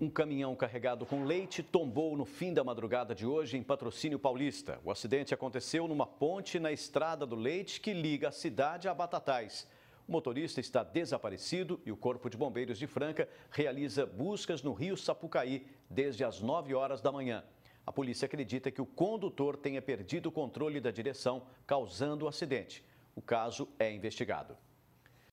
Um caminhão carregado com leite tombou no fim da madrugada de hoje em Patrocínio Paulista. O acidente aconteceu numa ponte na estrada do leite que liga a cidade a Batatais. O motorista está desaparecido e o Corpo de Bombeiros de Franca realiza buscas no rio Sapucaí desde as 9 horas da manhã. A polícia acredita que o condutor tenha perdido o controle da direção, causando o acidente. O caso é investigado.